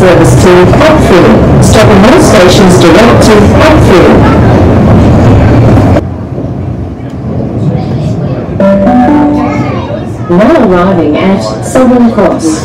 service to Upfield, stopping all stations direct to Upfield. Now arriving at Southern Cross.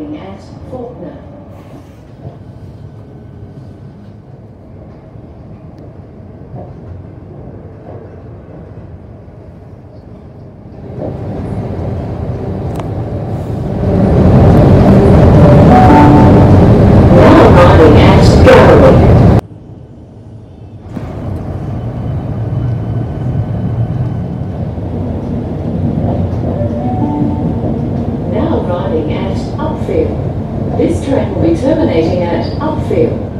arriving at Fawkner. At Upfield. This train will be terminating at Upfield.